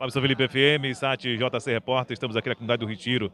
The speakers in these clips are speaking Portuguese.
Fábio São Felipe FM, site JC Repórter, estamos aqui na comunidade do Retiro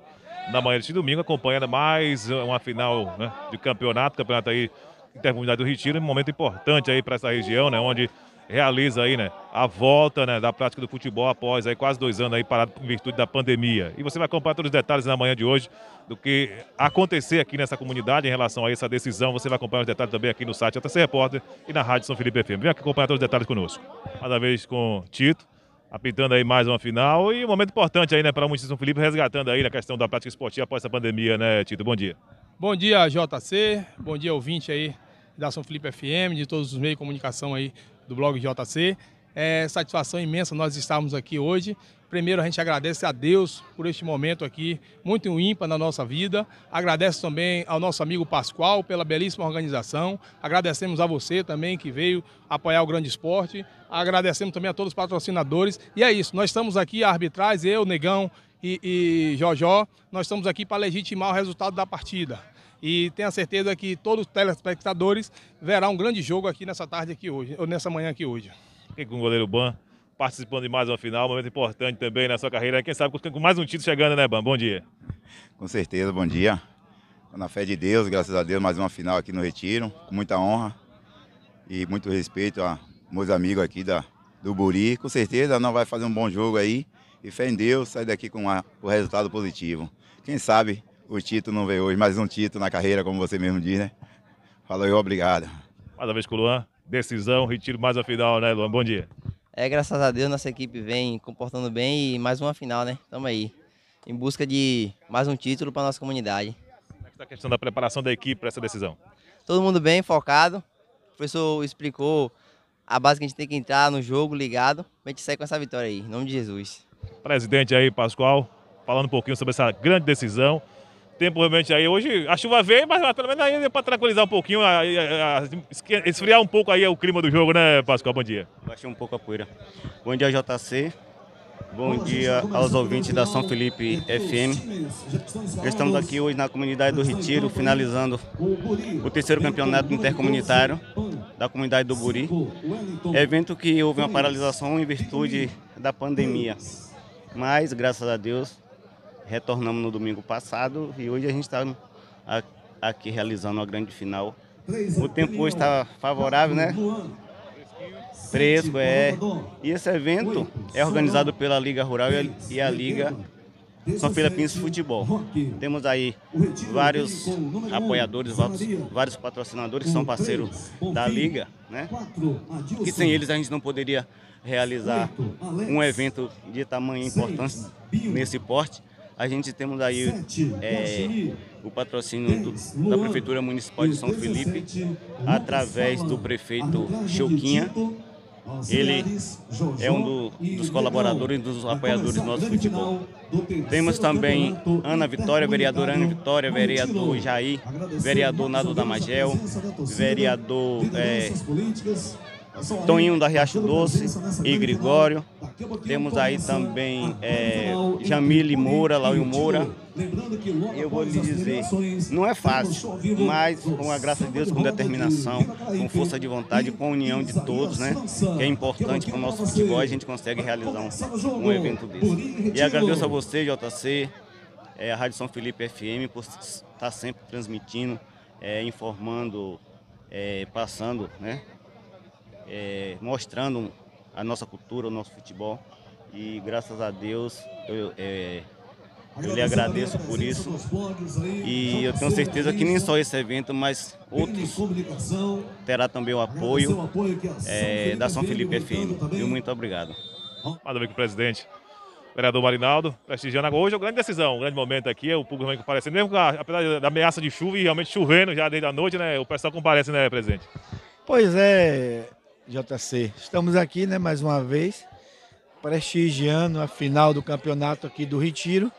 na manhã deste domingo, acompanhando mais uma final né, de campeonato, campeonato aí intercomunidade do Retiro, um momento importante aí para essa região, né, onde realiza aí, né, a volta, né, da prática do futebol após aí quase dois anos aí parado em virtude da pandemia. E você vai acompanhar todos os detalhes na manhã de hoje do que acontecer aqui nessa comunidade em relação a essa decisão. Você vai acompanhar os detalhes também aqui no site JC Repórter e na Rádio São Felipe FM. Vem aqui acompanhar todos os detalhes conosco. Cada vez com Tito apitando aí mais uma final e um momento importante aí, né, para o município São Felipe, resgatando aí na questão da prática esportiva após essa pandemia, né, Tito? Bom dia. Bom dia, JC. Bom dia, ouvinte aí da São Felipe FM, de todos os meios de comunicação aí do blog JC. É satisfação imensa nós estarmos aqui hoje. Primeiro, a gente agradece a Deus por este momento aqui, muito ímpar na nossa vida. Agradece também ao nosso amigo Pascoal pela belíssima organização. Agradecemos a você também que veio apoiar o grande esporte. Agradecemos também a todos os patrocinadores. E é isso, nós estamos aqui, arbitrais, eu, Negão e, e Jojó, nós estamos aqui para legitimar o resultado da partida. E tenho a certeza que todos os telespectadores verão um grande jogo aqui nessa tarde aqui hoje, ou nessa manhã aqui hoje. Aqui com o goleiro Ban, participando de mais uma final, um momento importante também na sua carreira. Quem sabe com mais um título chegando, né, Ban? Bom dia. Com certeza, bom dia. Na fé de Deus, graças a Deus, mais uma final aqui no Retiro, com muita honra e muito respeito a meus amigos aqui da, do Buri. Com certeza nós vai fazer um bom jogo aí e fé em Deus, sair daqui com o resultado positivo. Quem sabe o título não veio hoje, mais um título na carreira, como você mesmo diz, né? Falou eu, obrigado. Mais uma vez com o Luan, decisão, retiro mais a final, né, Luan? Bom dia. É, graças a Deus, nossa equipe vem comportando bem e mais uma final, né? Estamos aí, em busca de mais um título para nossa comunidade. Como é que está a questão da preparação da equipe para essa decisão? Todo mundo bem, focado. O professor explicou a base que a gente tem que entrar no jogo, ligado, a gente sair com essa vitória aí, em nome de Jesus. Presidente aí, Pascoal, falando um pouquinho sobre essa grande decisão tempo realmente aí. Hoje a chuva veio, mas, pelo menos aí para tranquilizar um pouquinho, a, a, a, esfriar um pouco aí o clima do jogo, né, Pascoal? Bom dia. Baixei um pouco a poeira. Bom dia, JC. Bom dia aos ouvintes da São Felipe FM. Estamos aqui hoje na comunidade do Retiro, finalizando o terceiro campeonato intercomunitário da comunidade do Buri. Evento que houve uma paralisação em virtude da pandemia. Mas, graças a Deus, retornamos no domingo passado e hoje a gente está aqui realizando uma grande final. O tempo hoje está favorável, né? Fresco, é. E esse evento é organizado pela Liga Rural e a Liga São Filipinos Futebol. Temos aí vários apoiadores, vários, patrocinadores que são parceiros da Liga, né? Que sem eles a gente não poderia realizar um evento de tamanho importante nesse porte a gente temos aí é, o patrocínio do, da Prefeitura Municipal de São Felipe, através do prefeito Choquinha. Ele é um do, dos colaboradores, dos apoiadores do nosso futebol. Temos também Ana Vitória, vereadora Ana Vitória, vereador Jair, vereador Nado Damagel, vereador é, Toninho da Riacho Doce e Gregório. Temos aí também é, Jamile Moura, Lauio Moura. Eu vou lhe dizer, não é fácil, mas com a graça de Deus, com determinação, com força de vontade, com a união de todos, né? Que é importante para o nosso futebol, a gente consegue realizar um, um evento desse. E agradeço a você, JC, é, a Rádio São Felipe FM, por estar sempre transmitindo, é, informando, é, passando, né? é, mostrando a nossa cultura, o nosso futebol. E graças a Deus eu, é, eu lhe agradeço por isso. E eu tenho certeza que nem só esse evento, mas outros terá também o apoio é, da São Felipe FM. E muito obrigado. Manda bem com o presidente. Vereador Marinaldo, prestigiando agora. Hoje é uma grande decisão, um grande momento aqui, o público realmente comparecendo, mesmo apesar da ameaça de chuva e realmente chovendo já desde a noite, né? O pessoal comparece, né, presidente? Pois é, JC. Estamos aqui, né, mais uma vez, prestigiando a final do campeonato aqui do Retiro.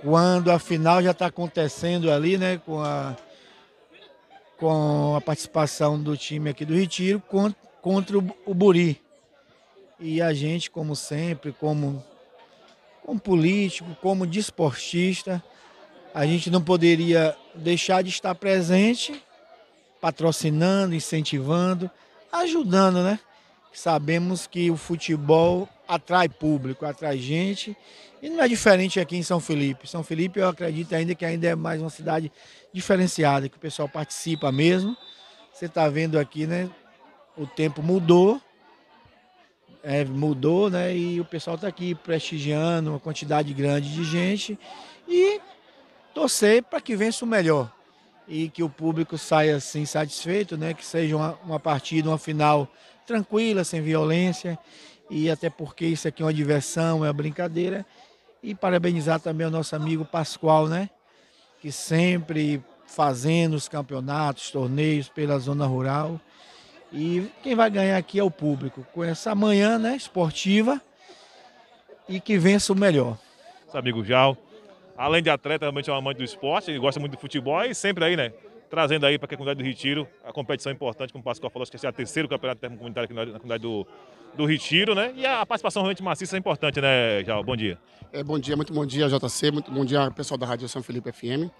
Quando a final já está acontecendo ali, né, com a, com a participação do time aqui do Retiro contra, contra o, o Buri. E a gente, como sempre, como, como político, como desportista, a gente não poderia deixar de estar presente, patrocinando, incentivando ajudando, né? Sabemos que o futebol atrai público, atrai gente. E não é diferente aqui em São Felipe. São Felipe eu acredito ainda que ainda é mais uma cidade diferenciada, que o pessoal participa mesmo. Você está vendo aqui, né? O tempo mudou. É, mudou, né? E o pessoal está aqui prestigiando uma quantidade grande de gente e torcer para que vença o melhor e que o público saia assim satisfeito, né? Que seja uma, uma partida, uma final tranquila, sem violência e até porque isso aqui é uma diversão, é uma brincadeira. E parabenizar também o nosso amigo Pascoal, né? Que sempre fazendo os campeonatos, torneios pela zona rural. E quem vai ganhar aqui é o público, com essa manhã né, esportiva e que vença o melhor. Amigo Jal, além de atleta, realmente é um amante do esporte, ele gosta muito de futebol e sempre aí, né? Trazendo aí para a comunidade do Retiro a competição importante, como o Pascoal falou, acho que esse é o terceiro campeonato comunitário aqui na comunidade do, do Retiro, né? E a participação realmente maciça é importante, né, Jal? Bom dia. É, bom dia, muito bom dia, JC, muito bom dia, pessoal da Rádio São Felipe FM.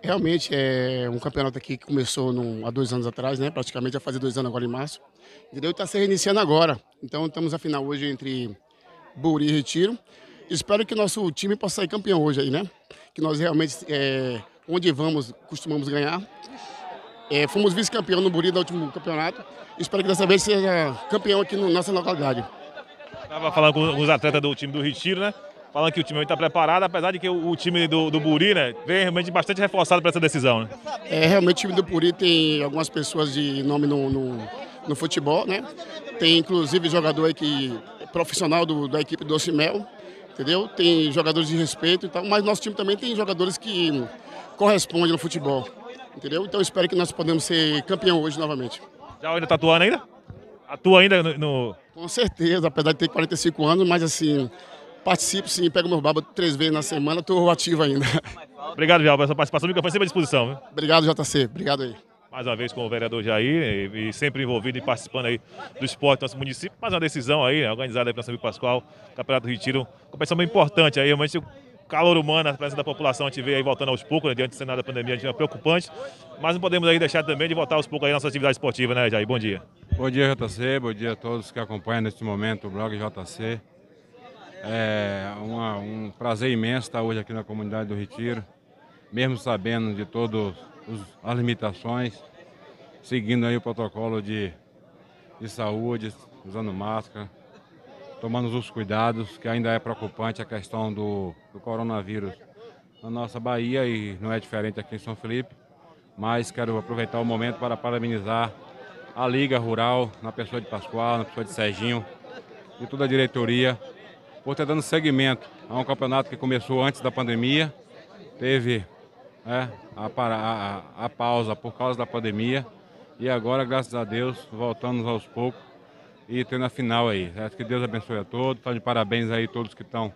Realmente é um campeonato aqui que começou há dois anos atrás, né? Praticamente já fazia dois anos agora em março. Entendeu? Está se reiniciando agora. Então estamos a final hoje entre Buri e Retiro. Espero que nosso time possa sair campeão hoje aí, né? Que nós realmente, é, onde vamos, costumamos ganhar. É, fomos vice-campeão no Buri no último campeonato. Espero que dessa vez seja campeão aqui na nossa localidade. Estava falando com os atletas do time do Retiro, né? Falando que o time está preparado, apesar de que o, o time do, do, Buri, né, vem realmente bastante reforçado para essa decisão, né? É, realmente o time do Buri tem algumas pessoas de nome no, no, no futebol, né? Tem inclusive jogador aí que é profissional do, da equipe do Ocimel, entendeu? Tem jogadores de respeito e tal, mas nosso time também tem jogadores que correspondem no futebol, entendeu? Então espero que nós podemos ser campeão hoje novamente. Já ainda está atuando ainda? Atua ainda no, no, Com certeza, apesar de ter 45 anos, mas assim, participo sim, pego meu baba três vezes na semana, estou ativo ainda. Obrigado, Vial, pela sua participação, o microfone sempre à disposição. Viu? Obrigado, JC, obrigado aí. Mais uma vez com o vereador Jair e, e sempre envolvido e participando aí do esporte do nosso município. Mais uma decisão aí, né, organizada pela São Pascoal, Campeonato do Retiro, competição bem importante aí, realmente calor humano, a presença da população, a gente vê aí voltando aos poucos, né, diante do cenário da pandemia, a gente é preocupante, mas não podemos aí deixar também de voltar aos poucos aí na nossa atividade esportiva, né, Jair? Bom dia. Bom dia, JC, bom dia a todos que acompanham neste momento o blog JC. É uma, um prazer imenso estar hoje aqui na comunidade do Retiro, mesmo sabendo de todas as limitações, seguindo aí o protocolo de, de saúde, usando máscara, tomando os cuidados, que ainda é preocupante a questão do, do coronavírus na nossa Bahia e não é diferente aqui em São Felipe. Mas quero aproveitar o momento para parabenizar a Liga Rural, na pessoa de Pascoal, na pessoa de Serginho e toda a diretoria, por ter dando seguimento a um campeonato que começou antes da pandemia, teve é, a, a, a, pausa por causa da pandemia e agora, graças a Deus, voltamos aos poucos e tendo a final aí. Acho que Deus abençoe a todos, está de parabéns aí todos que estão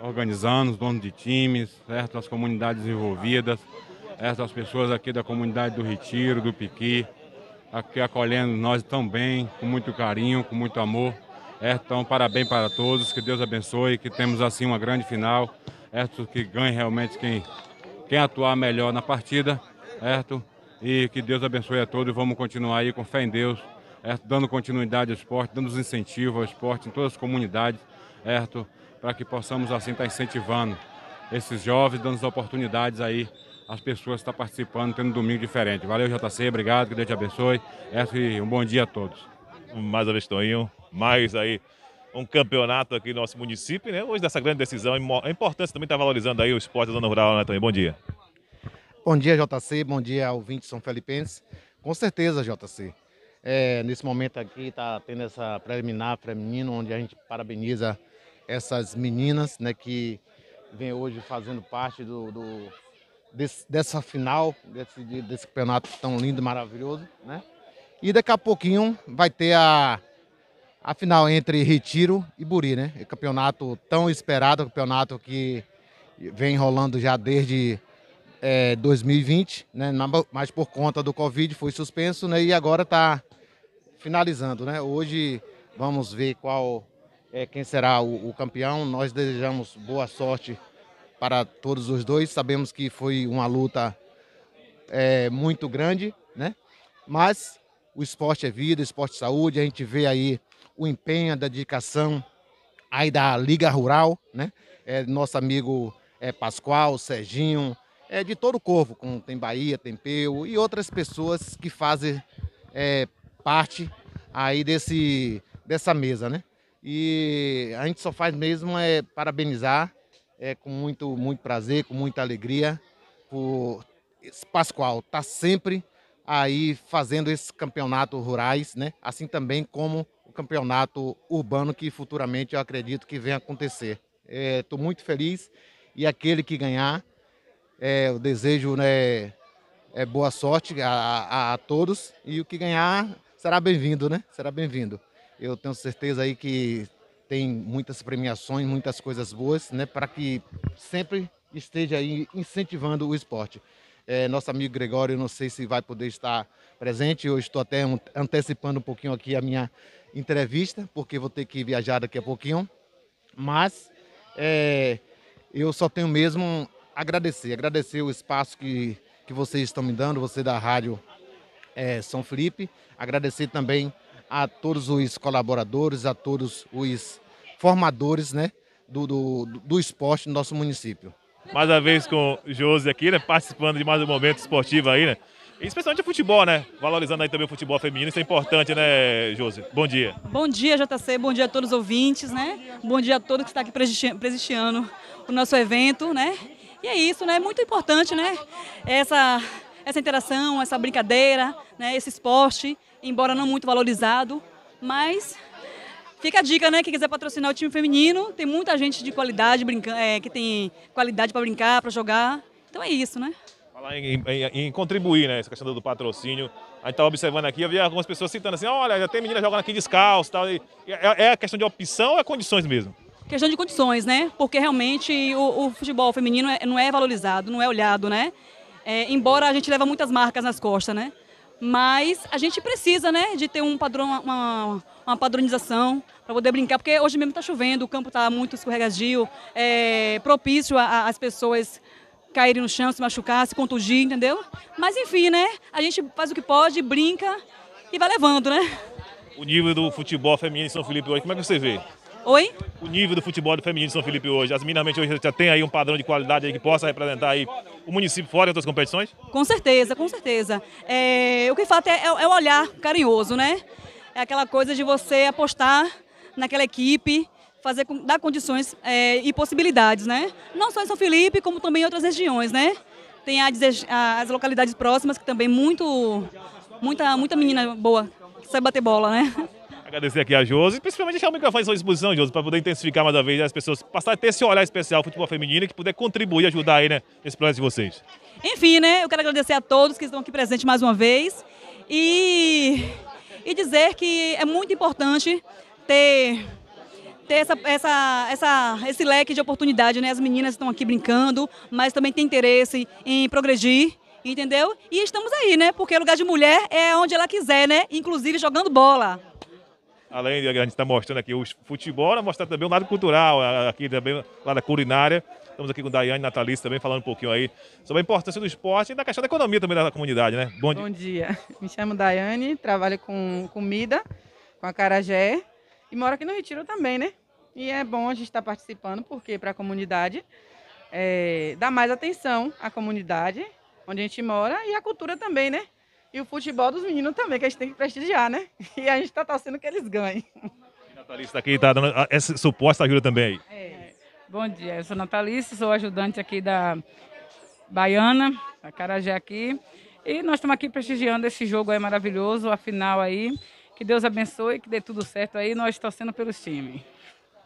organizando, os donos de times, certo? as comunidades envolvidas, certo? as pessoas aqui da comunidade do Retiro, do Piqui, aqui acolhendo nós também, com muito carinho, com muito amor. É, então, parabéns para todos, que Deus abençoe, que temos assim uma grande final, certo? que ganhe realmente quem, quem atuar melhor na partida, certo? E que Deus abençoe a todos vamos continuar aí com fé em Deus, certo? dando continuidade ao esporte, dando os incentivos ao esporte em todas as comunidades, certo? para que possamos assim estar incentivando esses jovens, dando as oportunidades aí as pessoas estão participando, tendo um domingo diferente. Valeu, JC, obrigado, que Deus te abençoe. E um bom dia a todos. Mais uma mais aí um campeonato aqui no nosso município, né? Hoje dessa grande decisão, a importância também está valorizando aí o esporte da zona rural, né, Toninho? Bom dia. Bom dia, JC, bom dia 20 São Felipense. Com certeza, JC. É, nesse momento aqui está tendo essa preliminar feminino, onde a gente parabeniza essas meninas, né, que vem hoje fazendo parte do, do desse, dessa final, desse, desse campeonato tão lindo e maravilhoso, né? E daqui a pouquinho vai ter a, a final entre Retiro e Buri, né? O campeonato tão esperado, campeonato que vem rolando já desde é, 2020, né? Mas por conta do Covid foi suspenso, né? E agora está finalizando, né? Hoje vamos ver qual é quem será o, o campeão. Nós desejamos boa sorte para todos os dois. Sabemos que foi uma luta é, muito grande, né? Mas o esporte é vida, o esporte é saúde. A gente vê aí o empenho, a dedicação, aí da Liga Rural, né? É, nosso amigo é, Pascoal, Serginho, é, de todo o corpo, como tem Bahia, tem Peu e outras pessoas que fazem é, parte aí desse, dessa mesa, né? E a gente só faz mesmo é parabenizar, é, com muito, muito prazer, com muita alegria, por Pascoal tá sempre aí fazendo esses campeonatos rurais, né? Assim também como campeonato urbano que futuramente eu acredito que venha acontecer. Estou é, muito feliz e aquele que ganhar, é, eu desejo né, é, boa sorte a, a, a todos e o que ganhar será bem-vindo, né? Será bem-vindo. Eu tenho certeza aí que tem muitas premiações, muitas coisas boas, né? Para que sempre esteja aí incentivando o esporte. É, nosso amigo Gregório, não sei se vai poder estar presente. Eu estou até antecipando um pouquinho aqui a minha entrevista, porque vou ter que viajar daqui a pouquinho. Mas é, eu só tenho mesmo agradecer, agradecer o espaço que, que vocês estão me dando, você da Rádio é, São Felipe, agradecer também a todos os colaboradores, a todos os formadores né, do, do, do esporte no nosso município mais uma vez com o Josi aqui, né? Participando de mais um momento esportivo aí, né? Especialmente o futebol, né? Valorizando aí também o futebol feminino, isso é importante, né, Josi? Bom dia. Bom dia, JC, bom dia a todos os ouvintes, né? Bom dia a todos que estão aqui prestigiando o nosso evento, né? E é isso, né? Muito importante, né? Essa, essa interação, essa brincadeira, né? Esse esporte, embora não muito valorizado, mas Fica a dica, né? Quem quiser patrocinar o time feminino, tem muita gente de qualidade brincando, é, que tem qualidade para brincar, para jogar. Então é isso, né? Falar em, em, em, contribuir, né? Essa questão do patrocínio. A gente está observando aqui, havia algumas pessoas citando assim: olha, já tem menina jogando aqui descalço tal. E é, é a questão de opção ou é condições mesmo? Questão de condições, né? Porque realmente o, o futebol feminino é, não é valorizado, não é olhado, né? É, embora a gente leva muitas marcas nas costas, né? Mas a gente precisa, né, de ter um padrão, uma, uma padronização para poder brincar, porque hoje mesmo está chovendo, o campo está muito escorregadio, é propício às pessoas caírem no chão, se machucar, se contundir, entendeu? Mas enfim, né? A gente faz o que pode, brinca e vai levando, né? O nível do futebol feminino em São Felipe hoje, como é que você vê? Oi? O nível do futebol feminino de São Felipe hoje. As meninas hoje já tem aí um padrão de qualidade aí que possa representar aí o município fora outras competições? Com certeza, com certeza. É, o que falta é, é o olhar carinhoso, né? É aquela coisa de você apostar naquela equipe, fazer, dar condições é, e possibilidades, né? Não só em São Felipe, como também em outras regiões, né? Tem as localidades próximas que também muito, muita, muita menina boa que sabe bater bola, né? Agradecer aqui a Josi, principalmente deixar o microfone à sua disposição, Josi, para poder intensificar mais uma vez as pessoas, passar a ter esse olhar especial ao futebol feminino e que puder contribuir e ajudar aí, né, nesse projeto de vocês. Enfim, né, eu quero agradecer a todos que estão aqui presentes mais uma vez e, e dizer que é muito importante ter ter essa, essa, essa, esse leque de oportunidade, né? As meninas estão aqui brincando, mas também têm interesse em progredir, entendeu? E estamos aí, né? Porque lugar de mulher é onde ela quiser, né? Inclusive jogando bola. Além de a gente estar tá mostrando aqui o futebol, mostrar também o lado cultural, aqui também, lá da culinária. Estamos aqui com Daiane Natalista também falando um pouquinho aí sobre a importância do esporte e da questão da economia também da comunidade, né? Bom, Bom dia. Me chamo Daiane, trabalho com comida, com a Carajé e moro aqui no Retiro também, né? E é bom a gente estar participando porque para a comunidade é, dá mais atenção à comunidade onde a gente mora e à cultura também, né? E o futebol dos meninos também, que a gente tem que prestigiar, né? E a gente está torcendo que eles ganhem. Natalista aqui está dando essa suposta ajuda também aí. É. Bom dia, eu sou Natalista, sou ajudante aqui da Baiana, a Carajé aqui. E nós estamos aqui prestigiando esse jogo aí maravilhoso, a final aí. Que Deus abençoe, que dê tudo certo aí, nós torcendo pelos times.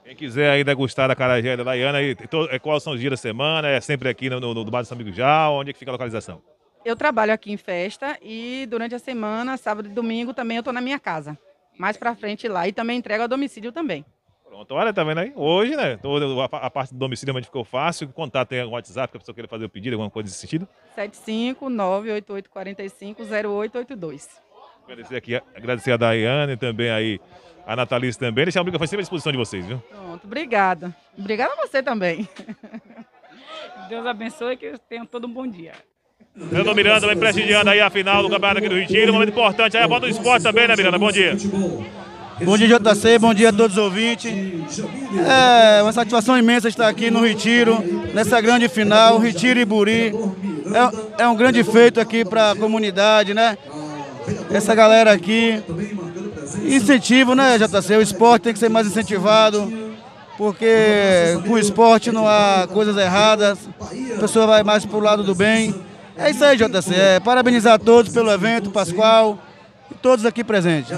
Quem quiser aí degustar da Carajé da Baiana, é, quais são os dias da semana? É sempre aqui no, no, no Bar do São Miguel já? Onde é que fica a localização? Eu trabalho aqui em festa e durante a semana, sábado e domingo, também eu estou na minha casa. Mais para frente lá. E também entrego a domicílio também. Pronto, olha, tá vendo aí? Hoje, né? Toda a parte do domicílio realmente ficou fácil. Contato tem o WhatsApp, que a pessoa queira fazer o pedido, alguma coisa desse sentido? 75988450882. Agradecer aqui, agradecer a Daiane também aí, a Natalice também. Deixar o microfone sempre à disposição de vocês, viu? Pronto, obrigada. Obrigada a você também. Deus abençoe e que tenham todo um bom dia. Leandro Miranda vai prestigiando aí a final do campeonato aqui do Retiro. Um momento importante aí, a volta do esporte também, né, Miranda? Bom dia. Bom dia, JC. Bom dia a todos os ouvintes. É uma satisfação imensa estar aqui no Retiro, nessa grande final, Retiro e Buri. É, é um grande feito aqui para a comunidade, né? Essa galera aqui. Incentivo, né, JC? O esporte tem que ser mais incentivado, porque com o esporte não há coisas erradas, a pessoa vai mais para o lado do bem. É isso aí, JC. É, parabenizar a todos pelo evento, Pascoal, e todos aqui presentes.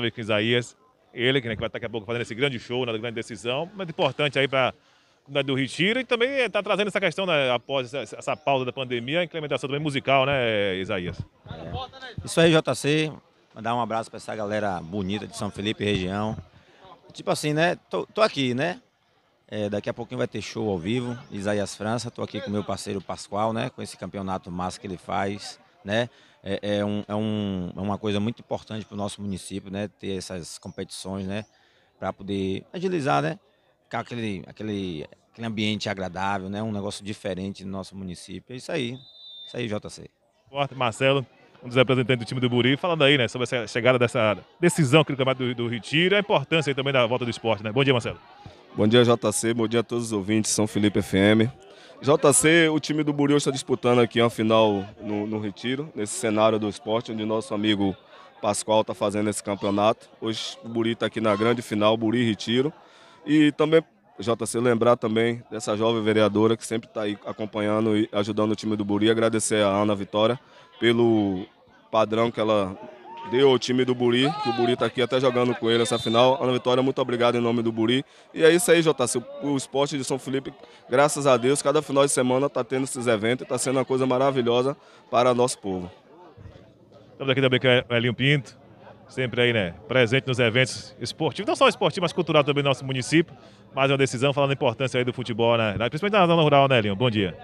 Ver com Isaías. Ele, que, né, que vai estar daqui a pouco fazendo esse grande show na grande decisão, mas importante aí para do Retiro e também está trazendo essa questão, né, após essa, essa, pausa da pandemia, a implementação também musical, né, Isaías? É. Isso aí, JC. Mandar um abraço para essa galera bonita de São Felipe região. Tipo assim, né? Tô, tô aqui, né? É, daqui a pouquinho vai ter show ao vivo, Isaías França. Tô aqui com meu parceiro Pascoal, né? Com esse campeonato massa que ele faz, né? É, é, um, é, um, é uma coisa muito importante para o nosso município, né? Ter essas competições, né? Para poder agilizar, né? Ficar aquele, aquele, aquele ambiente agradável, né? Um negócio diferente no nosso município. É isso aí. Isso aí, JC. Forte, Marcelo um dos representantes do time do Buri, falando aí, né, sobre essa chegada dessa decisão aqui no Campeonato do, do Retiro e a importância aí também da volta do esporte, né? Bom dia, Marcelo. Bom dia, JC. Bom dia a todos os ouvintes São Felipe FM. JC, o time do Buri está disputando aqui uma final no, no Retiro, nesse cenário do esporte, onde nosso amigo Pascoal está fazendo esse campeonato. Hoje o Buri está aqui na grande final, Buri Retiro. E também, JC, lembrar também dessa jovem vereadora que sempre está aí acompanhando e ajudando o time do Buri. Agradecer a Ana Vitória pelo padrão que ela deu ao time do Buri, que o Buri está aqui até jogando com ele essa final. Ana Vitória, muito obrigado em nome do Buri. E é isso aí, JC. O esporte de São Felipe, graças a Deus, cada final de semana está tendo esses eventos e está sendo uma coisa maravilhosa para nosso povo. Estamos aqui também com o Elinho Pinto, sempre aí, né, presente nos eventos esportivos, não só esportivo, mas cultural também do nosso município. Mais uma decisão falando da importância aí do futebol, né, principalmente na zona rural, né, Elinho? Bom dia.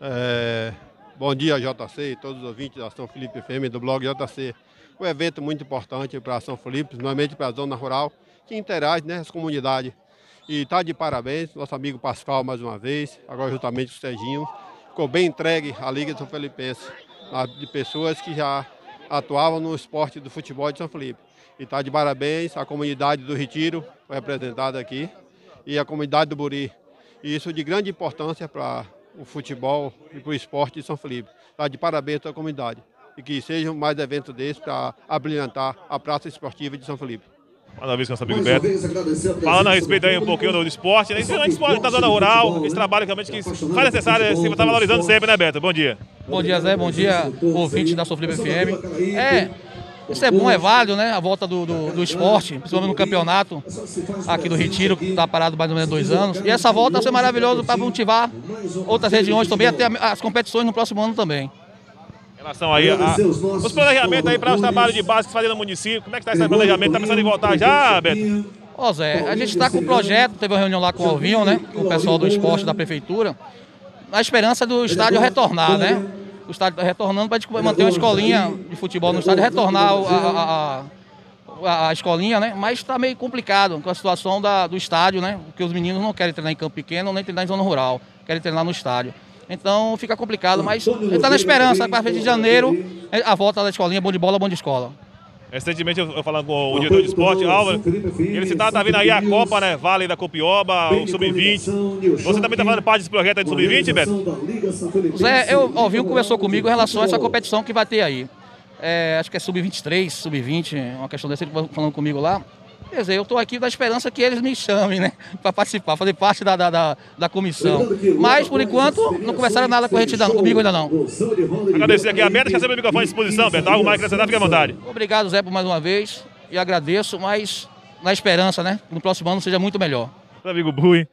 É, Bom dia, JC, todos os ouvintes da São Felipe FM do blog JC. Um evento muito importante para São Felipe, principalmente para a zona rural, que interage né, as comunidades. E está de parabéns, nosso amigo Pascal mais uma vez, agora justamente o Serginho. Ficou bem entregue à Liga São Felipense, de pessoas que já atuavam no esporte do futebol de São Felipe. E está de parabéns a comunidade do Retiro, foi representada aqui, e a comunidade do Buri. E isso de grande importância para o futebol e para o esporte de São Felipe. Tá de parabéns à comunidade e que sejam mais eventos desses para abrilhantar a praça esportiva de São Felipe. Mais uma vez com nosso amigo Beto. Falando a respeito aí um pouquinho do esporte, né? Principalmente esporte da zona rural, esse trabalho realmente que faz necessário, você está valorizando sempre, né, Beto? Bom dia. Bom dia, Zé. Bom dia, ouvinte da São Felipe FM. É, isso é bom, é válido, né? A volta do, do, do esporte, principalmente no campeonato aqui do Retiro, que está parado mais ou menos dois anos. E essa volta vai ser maravilhosa para motivar outras regiões também, até as competições no próximo ano também. Em relação aí a, os planejamentos aí para os trabalhos de base que fazem no município, como é que está esse planejamento? Está pensando em voltar já, Beto? Ó, Zé, a gente está com o projeto, teve uma reunião lá com o Alvinho, né? Com o pessoal do esporte da prefeitura, na esperança do estádio retornar, né? O estádio está retornando para a manter uma escolinha de futebol no estádio, retornar a, a, a, a escolinha, né? Mas está meio complicado com a situação da, do estádio, né? Porque os meninos não querem treinar em campo pequeno, nem treinar em zona rural, querem treinar no estádio. Então fica complicado, mas está na esperança, para frente de janeiro, a volta da escolinha, bom de bola, bom de escola. Recentemente eu, falando com o diretor de esporte, Álvaro, ele citava, tá vindo aí a Copa, né? Vale da Copioba, o Sub-20. Você também está fazendo parte desse projeto aí do Sub-20, Beto? Zé, eu, o Vinho conversou comigo em relação a essa competição que vai ter aí. É, acho que é Sub-23, Sub-20, uma questão dessa, ele falando comigo lá. Quer dizer, eu estou aqui da esperança que eles me chamem, né? Para participar, fazer parte da, da, da, da, comissão. Mas, por enquanto, não conversaram nada com a gente, não, comigo ainda não. Agradecer aqui a Beto, quer saber o microfone à disposição, Beto. Algo mais acrescentar, fique à vontade. Obrigado, Zé, por mais uma vez. E agradeço, mas na esperança, né? Que no próximo ano seja muito melhor. Meu amigo Bui,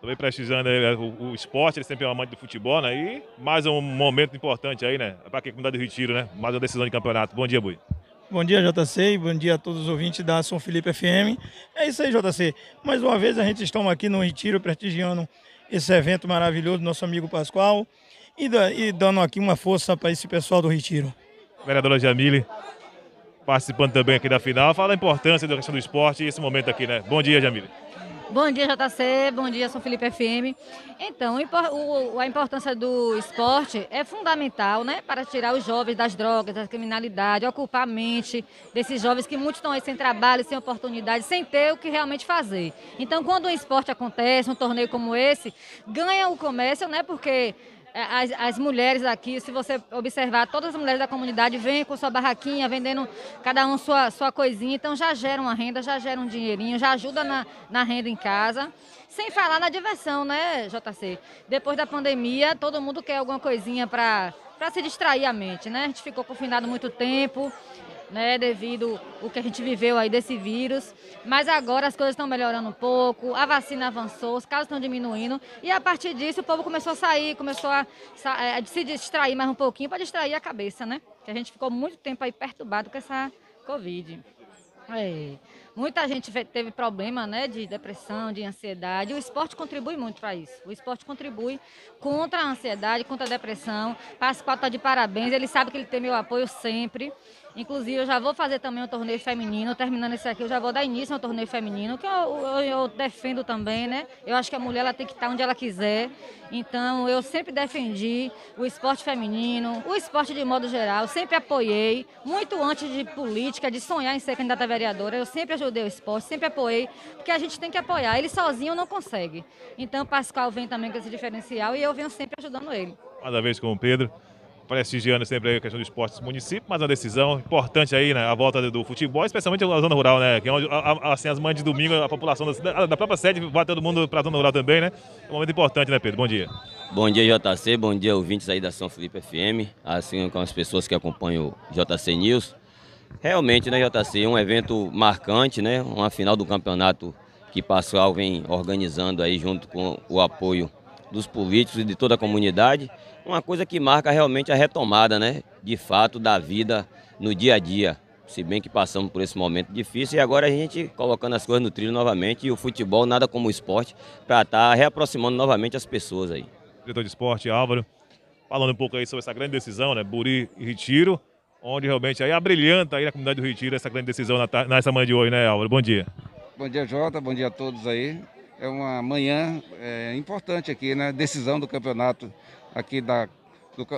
também prestigiando é, o, o, esporte, ele sempre é um amante do futebol, né? E mais um momento importante aí, né? Para a comunidade do Retiro, né? Mais uma decisão de campeonato. Bom dia, Bui. Bom dia, JC, bom dia a todos os ouvintes da São Felipe FM. É isso aí, JC. Mais uma vez a gente está aqui no Retiro prestigiando esse evento maravilhoso do nosso amigo Pascoal e, da, e dando aqui uma força para esse pessoal do Retiro. Vereadora Jamile, participando também aqui da final, fala a importância da questão do esporte e esse momento aqui, né? Bom dia, Jamile. Bom dia, JC. Bom dia, São Felipe FM. Então, a importância do esporte é fundamental, né? Para tirar os jovens das drogas, da criminalidade, ocupar a mente desses jovens que muitos estão aí sem trabalho, sem oportunidade, sem ter o que realmente fazer. Então, quando um esporte acontece, um torneio como esse, ganha o comércio, né? Porque as, as, mulheres aqui, se você observar, todas as mulheres da comunidade vêm com sua barraquinha, vendendo cada um sua, sua coisinha, então já gera uma renda, já gera um dinheirinho, já ajuda na, na renda em casa. Sem falar na diversão, né, JC? Depois da pandemia, todo mundo quer alguma coisinha para se distrair a mente, né? A gente ficou confinado muito tempo, né, devido o que a gente viveu aí desse vírus. Mas agora as coisas estão melhorando um pouco, a vacina avançou, os casos estão diminuindo e a partir disso o povo começou a sair, começou a, a, a se distrair mais um pouquinho para distrair a cabeça, né? Que a gente ficou muito tempo aí perturbado com essa Covid. É. Muita gente teve problema né, de depressão, de ansiedade. O esporte contribui muito para isso. O esporte contribui contra a ansiedade, contra a depressão. Pascoal está de parabéns, ele sabe que ele tem meu apoio sempre. Inclusive, eu já vou fazer também um torneio feminino. Terminando esse aqui, eu já vou dar início ao torneio feminino, que eu, eu, eu defendo também, né? Eu acho que a mulher ela tem que estar onde ela quiser. Então, eu sempre defendi o esporte feminino, o esporte de modo geral, sempre apoiei. Muito antes de política, de sonhar em ser candidata a vereadora, eu sempre ajudei o esporte, sempre apoiei, porque a gente tem que apoiar. Ele sozinho não consegue. Então, o Pascoal vem também com esse diferencial e eu venho sempre ajudando ele. Cada vez com o Pedro prestigiando sempre a questão do esporte do município, mas uma decisão importante aí, né? A volta do futebol, especialmente na zona rural, né? Que é onde, assim, as mães de domingo, a população da, da própria sede vai todo mundo para a zona rural também, né? É um momento importante, né, Pedro? Bom dia. Bom dia, JC. Bom dia, ouvintes aí da São Felipe FM, assim como as pessoas que acompanham o JC News. Realmente, né, JC, um evento marcante, né? Uma final do campeonato que Pascoal vem organizando aí junto com o apoio dos políticos e de toda a comunidade uma coisa que marca realmente a retomada, né, de fato, da vida no dia a dia. Se bem que passamos por esse momento difícil e agora a gente colocando as coisas no trilho novamente e o futebol nada como o esporte para estar tá reaproximando novamente as pessoas aí. Diretor de esporte, Álvaro, falando um pouco aí sobre essa grande decisão, né, Buri e Retiro, onde realmente aí abrilhanta aí na comunidade do Retiro essa grande decisão nessa manhã de hoje, né, Álvaro? Bom dia. Bom dia, Jota, bom dia a todos aí. É uma manhã é, importante aqui, né, decisão do campeonato aqui da,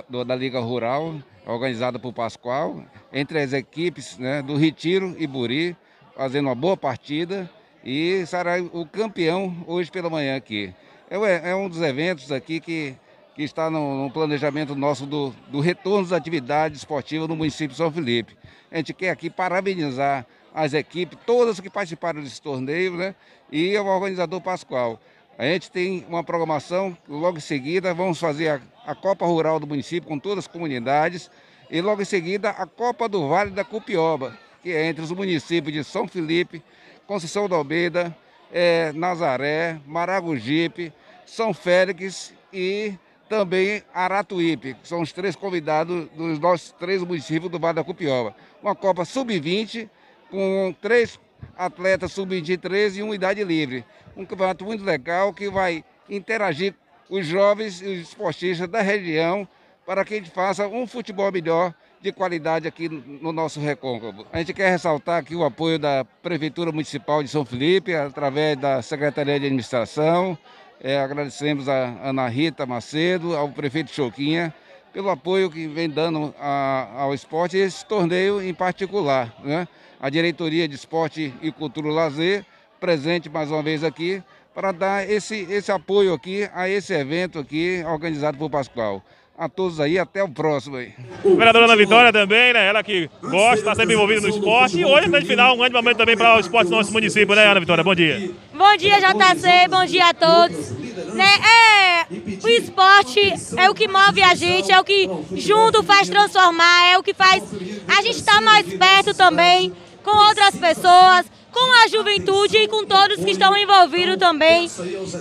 do, da Liga Rural, organizada por Pascoal, entre as equipes né, do Retiro e Buri, fazendo uma boa partida e será o campeão hoje pela manhã aqui. É, é um dos eventos aqui que, que está no, no planejamento nosso do, do retorno das atividades esportivas no município de São Felipe. A gente quer aqui parabenizar as equipes, todas que participaram desse torneio, né? E o organizador Pascoal. A gente tem uma programação, logo em seguida vamos fazer a, a, Copa Rural do município com todas as comunidades e logo em seguida a Copa do Vale da Cupioba, que é entre os municípios de São Felipe, Conceição da Almeida, é, Nazaré, Maragogipe, São Félix e também Aratuípe, que são os três convidados dos nossos três municípios do Vale da Cupioba. Uma Copa Sub-20 com três atletas sub-23 e uma idade livre um campeonato muito legal que vai interagir os jovens e os esportistas da região para que a gente faça um futebol melhor de qualidade aqui no nosso recôncavo. A gente quer ressaltar aqui o apoio da Prefeitura Municipal de São Felipe, através da Secretaria de Administração. É, agradecemos a Ana Rita Macedo, ao prefeito Choquinha, pelo apoio que vem dando a, ao esporte e esse torneio em particular. Né? A Diretoria de Esporte e Cultura Lazer presente mais uma vez aqui para dar esse, esse apoio aqui a esse evento aqui organizado por Pascoal. A todos aí, até o próximo aí. Vereadora Ana Vitória também, né? Ela que gosta, está sempre envolvida no esporte. E hoje, no final, um grande momento também para o esporte do nosso município, né, Ana Vitória? Bom dia. Bom dia, JC. Bom dia a todos. Né? É, o esporte é o que move a gente, é o que junto faz transformar, é o que faz a gente estar tá mais perto também com outras pessoas, com a juventude e com todos que estão envolvidos também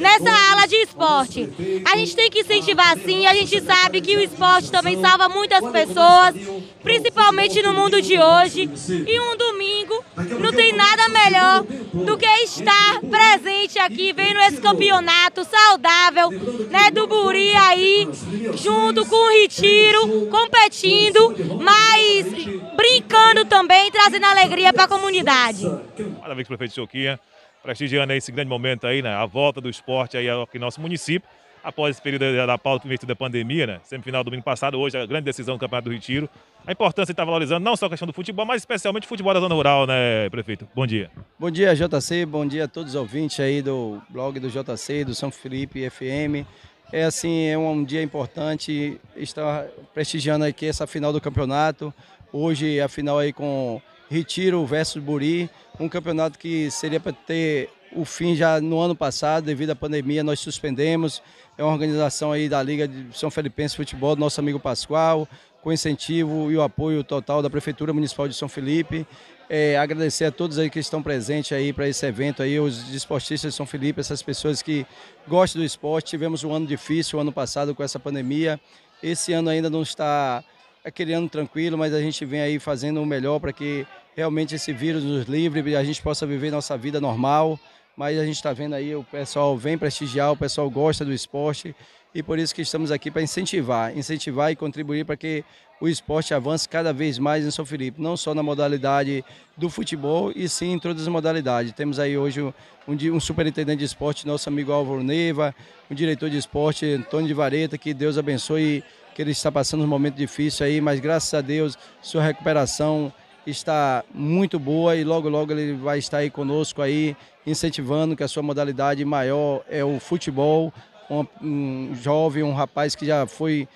nessa ala de esporte. A gente tem que incentivar sim, a gente sabe que o esporte também salva muitas pessoas, principalmente no mundo de hoje. E um domingo não tem nada melhor do que estar presente aqui, vendo esse campeonato saudável, né, do Buri aí, junto com o Retiro, competindo, mas brincando também, trazendo alegria para a comunidade. Parabéns, prefeito Choquinha. prestigiando esse grande momento aí, né? A volta do esporte aí aqui no nosso município, após esse período da pauta investida da pandemia, né? Semifinal do domingo passado, hoje a grande decisão do Campeonato do Retiro. A importância de estar valorizando não só a questão do futebol, mas especialmente o futebol da zona rural, né, prefeito? Bom dia. Bom dia, JC. Bom dia a todos os ouvintes aí do blog do JC, do São Felipe FM. É assim, é um dia importante estar prestigiando aqui essa final do campeonato. Hoje a final aí com Retiro versus Buri, um campeonato que seria para ter o fim já no ano passado, devido à pandemia, nós suspendemos. É uma organização aí da Liga de São Felipense Futebol, do nosso amigo Pascoal, com incentivo e o apoio total da Prefeitura Municipal de São Felipe. É, agradecer a todos aí que estão presentes aí para esse evento aí, os esportistas de São Felipe, essas pessoas que gostam do esporte. Tivemos um ano difícil o ano passado com essa pandemia. Esse ano ainda não está aquele ano tranquilo, mas a gente vem aí fazendo o melhor para que realmente esse vírus nos livre e a gente possa viver nossa vida normal. Mas a gente está vendo aí, o pessoal vem prestigiar, o pessoal gosta do esporte e por isso que estamos aqui para incentivar, incentivar e contribuir para que o esporte avance cada vez mais em São Felipe, não só na modalidade do futebol, e sim em todas as modalidades. Temos aí hoje um, um superintendente de esporte, nosso amigo Álvaro Neiva, um diretor de esporte, Antônio de Vareta, que Deus abençoe, que ele está passando um momento difícil aí, mas graças a Deus, sua recuperação está muito boa e logo logo ele vai estar aí conosco aí, incentivando que a sua modalidade maior é o futebol, um, um jovem, um rapaz que já foi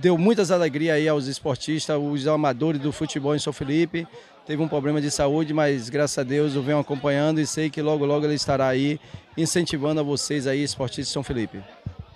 deu muitas alegrias aí aos esportistas, os amadores do futebol em São Felipe. Teve um problema de saúde, mas graças a Deus eu venho acompanhando e sei que logo logo ele estará aí incentivando a vocês aí, esportistas de São Felipe.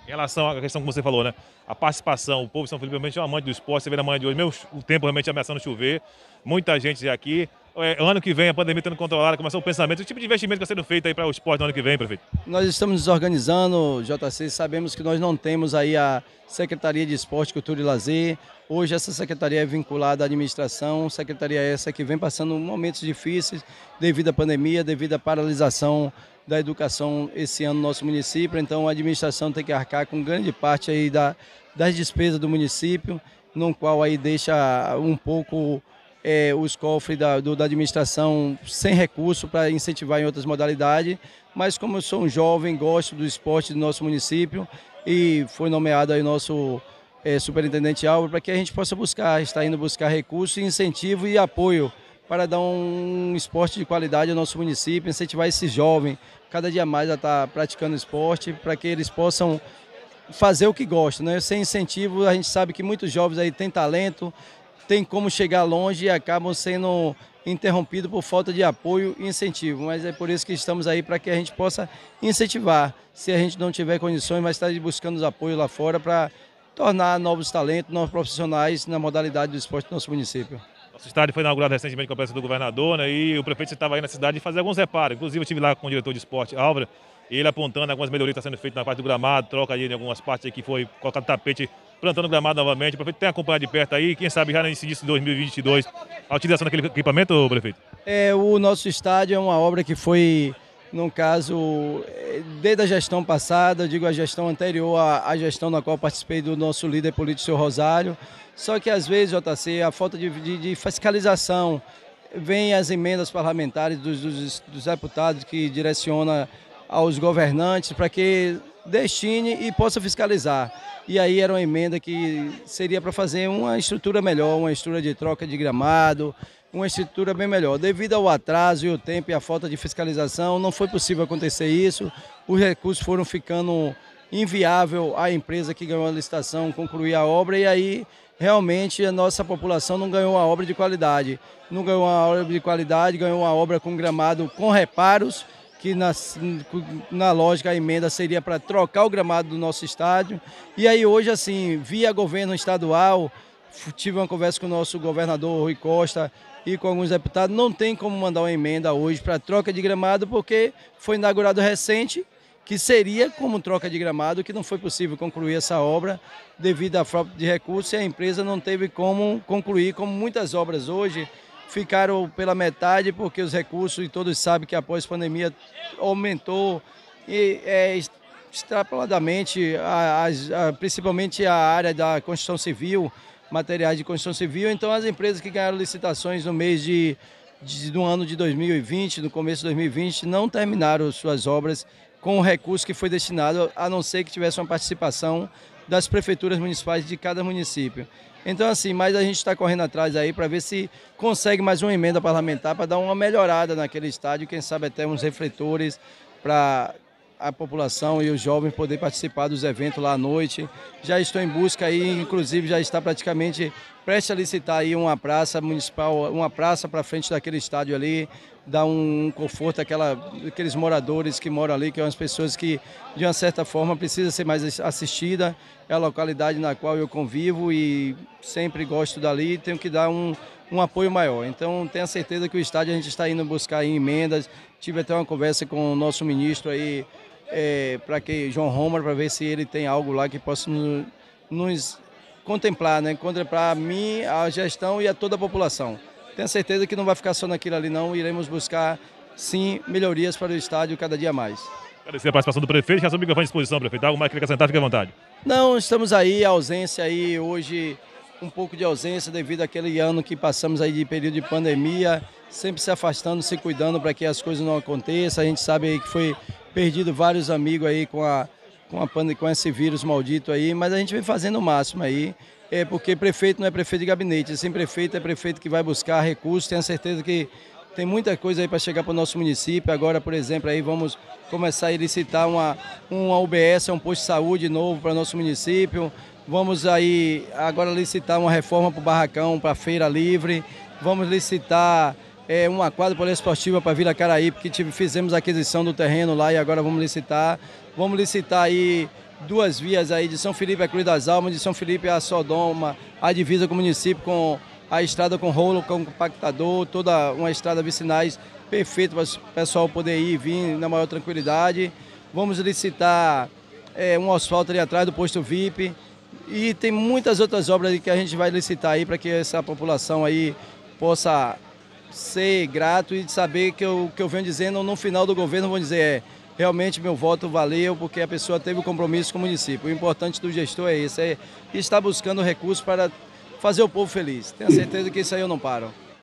Em relação à questão que você falou, né? A participação, o povo de São Felipe realmente é um amante do esporte, você vê na manhã de hoje, mesmo o tempo realmente ameaçando chover, muita gente aqui. É, ano que vem, a pandemia estando controlada, começou o pensamento, que tipo de investimento está sendo feito aí para o esporte no ano que vem, prefeito? Nós estamos nos organizando, JC, sabemos que nós não temos aí a Secretaria de Esporte, Cultura e Lazer. Hoje essa secretaria é vinculada à administração, secretaria essa que vem passando momentos difíceis devido à pandemia, devido à paralisação da educação esse ano no nosso município. Então a administração tem que arcar com grande parte aí da, das despesas do município, no qual aí deixa um pouco é, os cofres da, do, da administração sem recurso para incentivar em outras modalidades, mas como eu sou um jovem, gosto do esporte do nosso município e foi nomeado aí nosso é, superintendente Álvaro para que a gente possa buscar, está indo buscar recursos, incentivo e apoio para dar um esporte de qualidade ao nosso município, incentivar esses jovens cada dia mais a estar tá praticando esporte para que eles possam fazer o que gostam, né? Sem incentivo, a gente sabe que muitos jovens aí têm talento, tem como chegar longe e acabam sendo interrompidos por falta de apoio e incentivo. Mas é por isso que estamos aí para que a gente possa incentivar, se a gente não tiver condições, mas está buscando os apoios lá fora para tornar novos talentos, novos profissionais na modalidade do esporte do nosso município. Nosso estádio foi inaugurado recentemente com a presença do governador, né, e o prefeito estava aí na cidade de fazer alguns reparos. Inclusive, eu estive lá com o diretor de esporte, Álvaro, ele apontando algumas melhorias que estão sendo feitas na parte do gramado, troca ali em algumas partes que foi colocado tapete plantando gramado novamente. O prefeito tem acompanhado de perto aí, quem sabe já nesse início de 2022, a utilização daquele equipamento, prefeito? É, o nosso estádio é uma obra que foi, no caso, desde a gestão passada, digo a gestão anterior à, gestão na qual participei do nosso líder político, seu Rosário. Só que às vezes, JC, a falta de, de, de fiscalização, vem as emendas parlamentares dos, dos, dos deputados que direciona aos governantes para que destine e possa fiscalizar. E aí era uma emenda que seria para fazer uma estrutura melhor, uma estrutura de troca de gramado, uma estrutura bem melhor. Devido ao atraso e o tempo e a falta de fiscalização, não foi possível acontecer isso. Os recursos foram ficando inviável à empresa que ganhou a licitação concluir a obra e aí realmente a nossa população não ganhou uma obra de qualidade. Não ganhou uma obra de qualidade, ganhou uma obra com gramado com reparos que na, na lógica a emenda seria para trocar o gramado do nosso estádio. E aí hoje, assim, via governo estadual, tive uma conversa com o nosso governador Rui Costa e com alguns deputados, não tem como mandar uma emenda hoje para troca de gramado, porque foi inaugurado recente, que seria como troca de gramado, que não foi possível concluir essa obra devido à falta de recursos e a empresa não teve como concluir, como muitas obras hoje ficaram pela metade porque os recursos, e todos sabem que após a pandemia aumentou e é, extrapoladamente, a, a, a, principalmente a área da construção civil, materiais de construção civil. Então as empresas que ganharam licitações no mês de de, do ano de 2020, no começo de 2020, não terminaram suas obras com o recurso que foi destinado, a não ser que tivesse uma participação das prefeituras municipais de cada município. Então, assim, mas a gente está correndo atrás aí para ver se consegue mais uma emenda parlamentar para dar uma melhorada naquele estádio, quem sabe até uns refletores para a população e os jovens poder participar dos eventos lá à noite. Já estou em busca aí, inclusive já está praticamente prestes a licitar aí uma praça municipal, uma praça para frente daquele estádio ali, dar um conforto àquela, àqueles moradores que moram ali, que são as pessoas que, de uma certa forma, precisam ser mais assistida. É a localidade na qual eu convivo e sempre gosto dali e tenho que dar um, um apoio maior. Então, tenho certeza que o estádio a gente está indo buscar emendas. Tive até uma conversa com o nosso ministro aí, é, para que João Romer, para ver se ele tem algo lá que possa nos, nos contemplar, né? Contemplar a mim, a gestão e a toda a população. Tenho certeza que não vai ficar só naquilo ali não, iremos buscar sim melhorias para o estádio cada dia mais. Agradecer a participação do prefeito, é o microfone à disposição, prefeito. Algo mais que acrescentar, fique à vontade. Não, estamos aí, a ausência aí hoje, um pouco de ausência devido àquele ano que passamos aí de período de pandemia, sempre se afastando, se cuidando para que as coisas não aconteçam. A gente sabe aí que foi perdido vários amigos aí com a com, a, com esse vírus maldito aí, mas a gente vem fazendo o máximo aí, é porque prefeito não é prefeito de gabinete, assim, prefeito é prefeito que vai buscar recursos, tenho certeza que tem muita coisa aí para chegar para o nosso município. Agora, por exemplo, aí vamos começar a licitar uma, uma UBS, um posto de saúde novo para o nosso município. Vamos aí agora licitar uma reforma para o barracão, para a feira livre. Vamos licitar é, uma quadra poliesportiva para Vila Caraíba, que fizemos a aquisição do terreno lá e agora vamos licitar. Vamos licitar aí duas vias aí de São Felipe a Cruz das Almas, de São Felipe a Sodoma, a divisa com o município, com a estrada com rolo, com compactador, toda uma estrada vicinais perfeita para o pessoal poder ir e vir na maior tranquilidade. Vamos licitar é, um asfalto ali atrás do posto VIP. E tem muitas outras obras que a gente vai licitar aí para que essa população aí possa ser grato e saber que eu, que eu venho dizendo no final do governo, vou dizer, é realmente meu voto valeu porque a pessoa teve o compromisso com o município. O importante do gestor é isso, é estar buscando recursos para fazer o povo feliz. Tenho certeza que isso aí eu não paro.